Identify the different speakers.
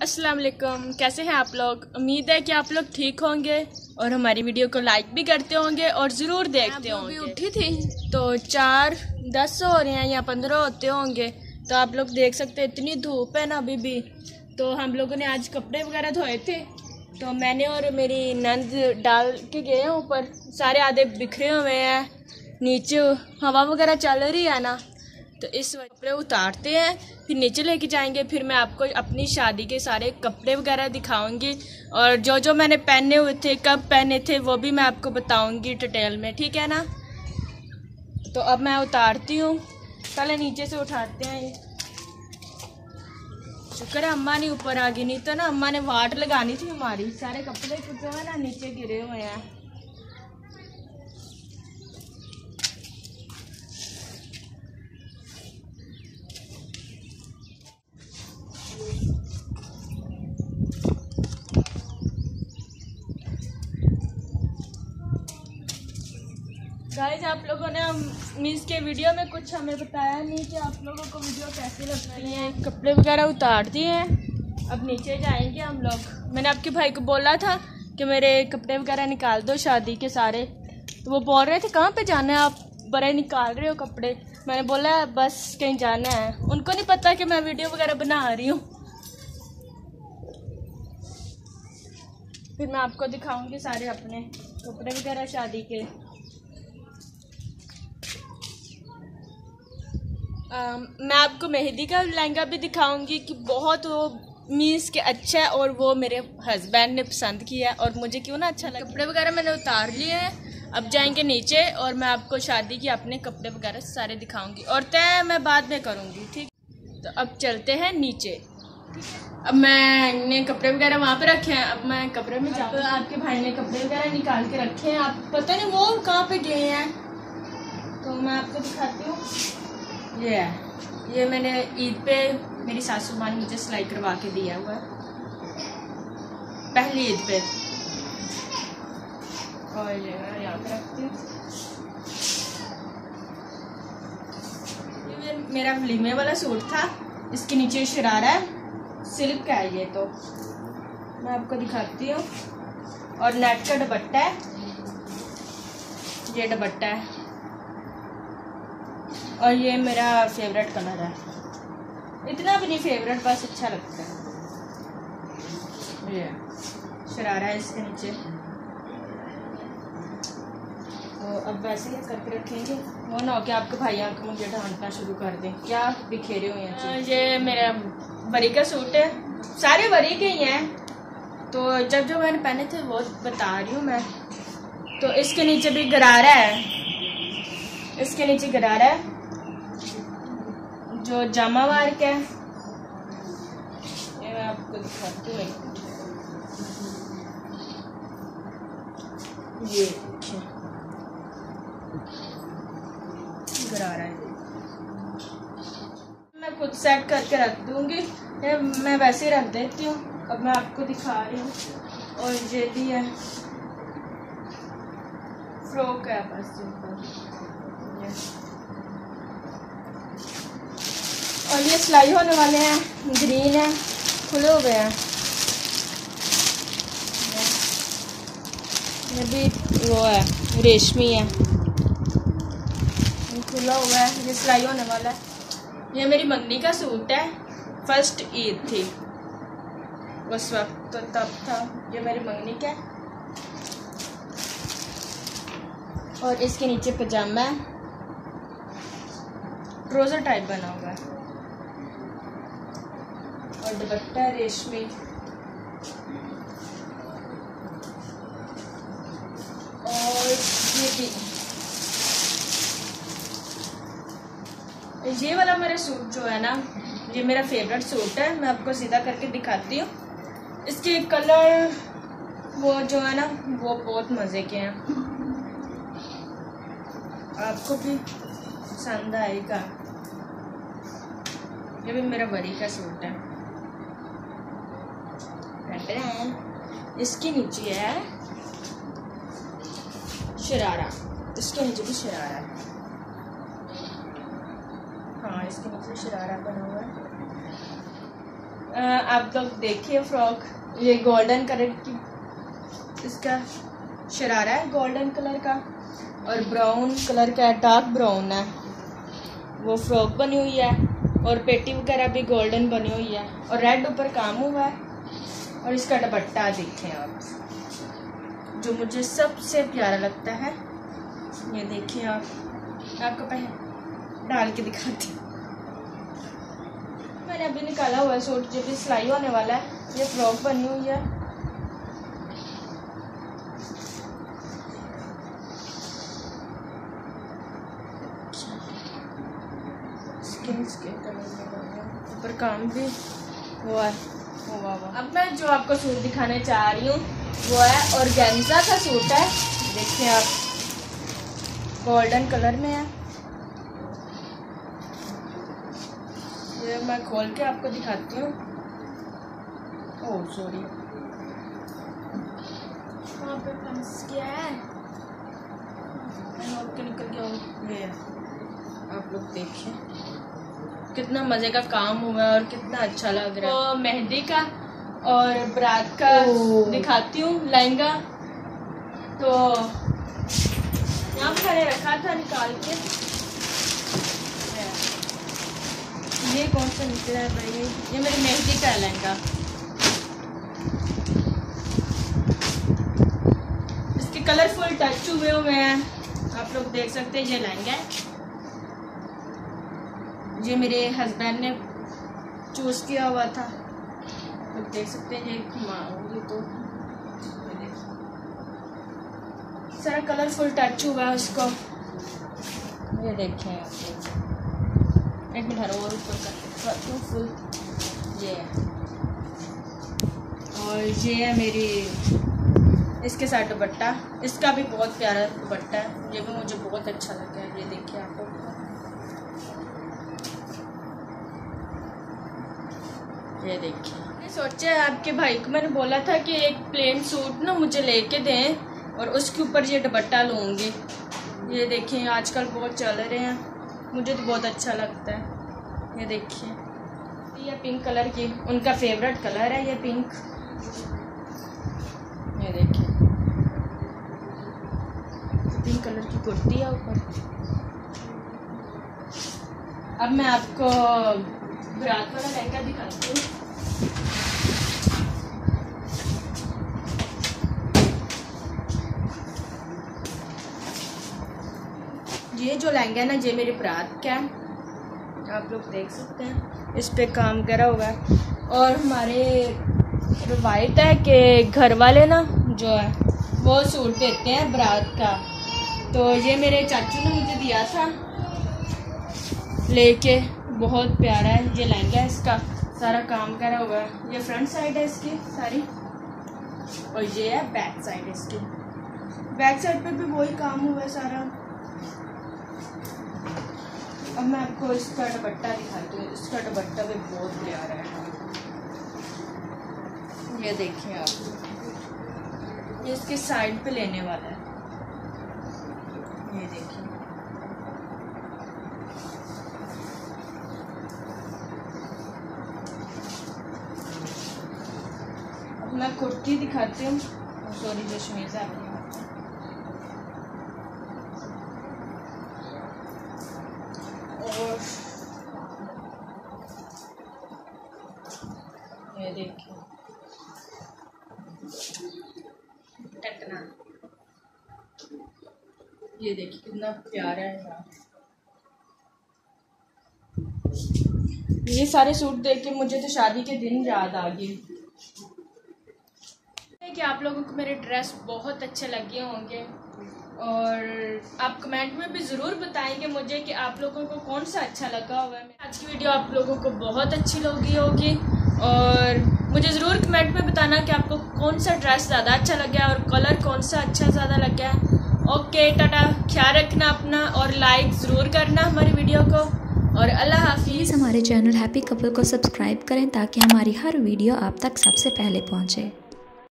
Speaker 1: अस्सलाम वालेकुम कैसे हैं आप लोग? उम्मीद है कि आप लोग ठीक होंगे और हमारी वीडियो को लाइक भी करते होंगे और ज़रूर देखते होंगे। उठी थी। तो चार दस हो रहे हैं या पंद्रह होते होंगे तो आप लोग देख सकते हैं इतनी धूप है ना अभी भी। तो हम लोगों ने आज कपड़े वगैरह धोए थे। तो मैंने और मेरी नंद डाल के गए हैं ऊपर। सारे आधे बिखरे हुए हैं नीचे हवा वगैरह चल रही है ना। तो इस कपड़े उतारते हैं, फिर नीचे लेके जाएँगे, फिर मैं आपको अपनी शादी के सारे कपड़े वगैरह दिखाऊँगी। और जो जो मैंने पहने हुए थे, कब पहने थे, वो भी मैं आपको बताऊँगी डिटेल में, ठीक है ना? तो अब मैं उतारती हूँ। पहले नीचे से उठाते हैं। शुक्र है, अम्मा नहीं ऊपर आ गई, नहीं तो ना अम्मा ने वाट लगानी थी हमारी। सारे कपड़े जो है ना, नीचे गिरे हुए हैं। गाइज़ आप लोगों ने मीन्स के वीडियो में कुछ हमें बताया नहीं कि आप लोगों को वीडियो कैसी लगती है। कपड़े वगैरह उतार दिए हैं। अब नीचे जाएँगे हम लोग। मैंने आपके भाई को बोला था कि मेरे कपड़े वगैरह निकाल दो शादी के सारे। तो वो बोल रहे थे, कहाँ पे जाना है आप? बड़े निकाल रहे हो कपड़े। मैंने बोला, बस कहीं जाना है। उनको नहीं पता कि मैं वीडियो वगैरह बना रही हूँ। फिर मैं आपको दिखाऊँगी सारे अपने कपड़े वगैरह शादी के। मैं आपको मेहंदी का लहंगा भी दिखाऊँगी कि बहुत वो मीन्स के अच्छा है और वो मेरे हस्बैंड ने पसंद किया है और मुझे क्यों ना अच्छा लगा। कपड़े वगैरह मैंने उतार लिए हैं। अब जाएँगे नीचे और मैं आपको शादी के अपने कपड़े वगैरह सारे दिखाऊँगी। और तय मैं बाद में करूँगी ठीक? तो अब चलते हैं नीचे। अब मैंने कपड़े वगैरह वहाँ पे रखे हैं। अब मैं कपड़े में जाऊँ। तो आपके भाई ने कपड़े वगैरह निकाल के रखे हैं। आप पता नहीं वो कहाँ पे गए हैं? तो मैं आपको दिखाती हूँ। ये है ये मैंने ईद पे मेरी सासू माँ ने मुझे सिलाई करवा के दिया हुआ है। पहली ईद पे। और ये रखती हूँ। ये मेरा वलीमे वाला सूट था। इसके नीचे शरारा है। सिल्क का है ये तो। मैं आपको दिखाती हूँ। और नेट का दुपट्टा है। ये दुपट्टा है। और ये मेरा फेवरेट कलर है। इतना भी नहीं फेवरेट बस अच्छा लगता है। ये, शरारा है इसके नीचे। तो अब वैसे ही करके रखेंगे। वो ना हो कि आपके भाई आके मुझे ढांटना शुरू कर दें। क्या बिखेरे हुए हैं ये मेरा बरी का सूट है। सारे बरी के ही हैं। तो जब जो मैंने पहने थे, वो बता रही हूँ मैं। तो इसके नीचे भी गरारा है। इसके नीचे गरारा है। जो जामा वार्क है। ये मैं आपको दिखाती हूँ। ये गरारा है। मैं खुद सेट करके रख दूँगी। मैं वैसे ही रख देती हूँ। अब मैं आपको दिखा रही हूँ। और ये भी है। फ्रॉक है, बस सिंपल ये और ये सिलाई होने वाले हैं, ग्रीन है, खुले हुए हैं। ये भी वो है, रेशमी है। खुला हुआ है, ये सिलाई होने वाला है। ये मेरी मंगनी का सूट है, फ़र्स्ट ईद थी। उस वक्त तो तब था, ये मेरी मंगनी का। और इसके नीचे पजामा है। ट्रोज़र टाइप बना हुआ है। और दुपट्टा रेशमी। और ये भी। ये वाला मेरा सूट जो है ना, ये मेरा फेवरेट सूट है, मैं आपको सीधा करके दिखाती हूँ। इसके कलर वो जो है ना, वो बहुत मज़े के हैं। आपको भी पसंद आएगा। ये भी मेरा बरी का सूट है। इसके नीचे है शरारा। इसके नीचे भी शरारा है। हाँ इसके नीचे शरारा बना हुआ है। आप लोग देखिए फ्रॉक? ये गोल्डन कलर की इसका शरारा है, गोल्डन कलर का। और ब्राउन कलर का डार्क ब्राउन है। वो फ्रॉक बनी हुई है और पेटी वगैरह भी गोल्डन बनी हुई है। और रेड ऊपर काम हुआ है। और इसका दुपट्टा देखें आप। जो मुझे सबसे प्यारा लगता है, ये देखिए आप। आपको पहले डाल के दिखाती मैंने अभी निकाला हुआ है सूट, जो भी सिलाई होने वाला है, ये फ्रॉक बनी हुई है। स्किन ऊपर काम भी हुआ है। अब मैं जो आपको सूट दिखाने चाह रही हूँ वो है और गेंजा का सूट है। देखिए आप गोल्डन कलर में है। ये मैं खोल के आपको दिखाती हूँ। ओह सॉरी वहाँ पे फंस गया है। मैं निकल गया ये आप लोग देखिए। कितना मज़े का काम हुआ है और कितना अच्छा लग रहा है। तो मेहंदी का और बरात का दिखाती हूँ लहंगा। तो यहाँ मैंने रखा था निकाल के। ये कौन सा निकला है भाई? ये मेरी मेहंदी का लहंगा। इसके कलरफुल टच हुए हुए हैं। आप लोग देख सकते हैं ये लहंगा है। ये मेरे हस्बैंड ने चूज़ किया हुआ था। तो देख सकते हैं ये घुमाऊँगी तो। सारा कलरफुल टच हुआ है उसको। ये देखें एक मिनट और ऊपर कर फुल ये और ये है मेरी इसके साथ दुपट्टा। इसका भी बहुत प्यारा दुपट्टा है। ये भी मुझे बहुत अच्छा लगा है। ये देखिए आपको ये देखिए। सोचा आपके भाई को, मैंने बोला था कि एक प्लेन सूट ना मुझे लेके दें और उसके ऊपर ये दुपट्टा लूँगी। ये देखिए, आजकल बहुत चल रहे हैं। मुझे तो बहुत अच्छा लगता है। ये देखिए। ये पिंक कलर की। उनका फेवरेट कलर है ये पिंक ये देखिए। पिंक कलर की कुर्ती है ऊपर। अब मैं आपको लहंगा दिखाती हूँ। ये जो लहंगा है ना, ये मेरी बरात का है। आप लोग देख सकते हैं, इस पे काम करा हुआ है। और हमारे रिवायत है कि घर वाले ना, जो है, वो सूट देते हैं बरात का। तो ये मेरे चाचू ने मुझे दिया था लेके। बहुत प्यारा है, ये लहंगा है इसका। सारा काम करा हुआ है। ये फ्रंट साइड है इसकी, सारी। और ये है बैक साइड इसकी। बैक साइड पे भी वही काम हुआ है सारा। अब मैं आपको इसका दुपट्टा दिखाती हूँ। इसका दुपट्टा भी बहुत प्यारा है। ये देखिए आप। ये इसके साइड पे लेने वाला है। ये देखिए मैं कुर्ती दिखाती हूँ। सॉरी जो शमीज है और ये देखिए। टकना। ये देखिए, कितना प्यारा है ये सारे सूट देख के मुझे तो शादी के दिन याद आ गए। कि आप लोगों को मेरे ड्रेस बहुत अच्छे लगे होंगे। और आप कमेंट में भी ज़रूर बताएँगे मुझे कि आप लोगों को कौन सा अच्छा लगा हुआ है आज की वीडियो आप लोगों को बहुत अच्छी लगी होगी। और मुझे ज़रूर कमेंट में बताना कि आपको कौन सा ड्रेस ज़्यादा अच्छा लगा और कलर कौन सा अच्छा ज़्यादा लगा। है ओके टाटा। ख्याल रखना अपना और लाइक ज़रूर करना हमारी वीडियो को। और अल्लाह हाफिज़।
Speaker 2: हमारे चैनल हैप्पी कपल को सब्सक्राइब करें ताकि हमारी हर वीडियो आप तक सबसे पहले पहुँचे।